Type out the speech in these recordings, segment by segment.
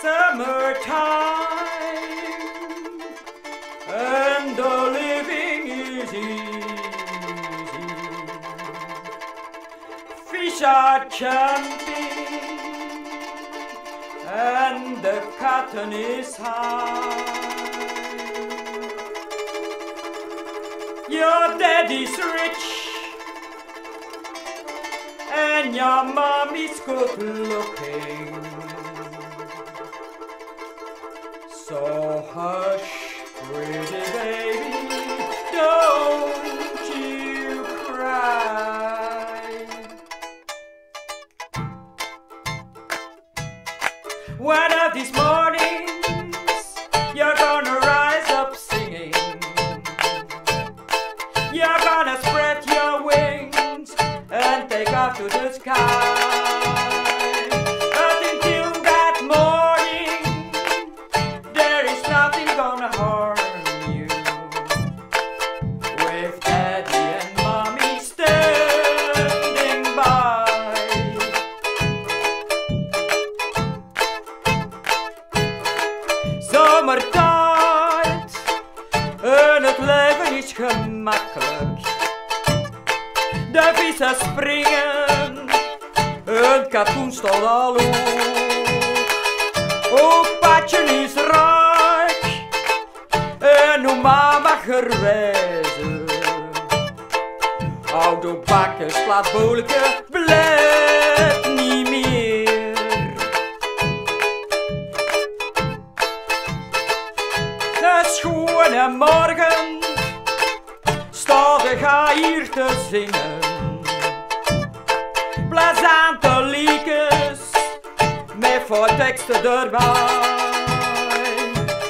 summertime and the living is easy. Fish are jumping and the cotton is high. Your daddy's rich and your mommy's good looking. So hush, pretty baby, don't you cry. One of these mornings, you're gonna rise up singing. You're gonna spread your wings and take off to the sky. Gemakkelijk. De vissen springen, een katoen staat al. Ook patje is rijk en hoe mama gewezen. Oude bakken slaat bolken, blijft niet meer. De schone morgen de ga hier te zingen. Plezante liedjes met voor teksten erbij.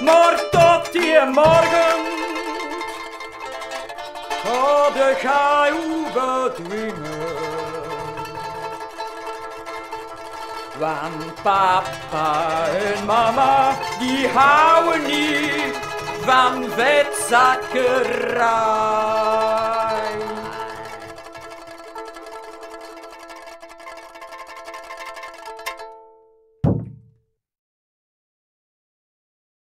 Maar tot die morgen gaat de ga bedwingen. Want papa en mama, die houden niet wam wycakra.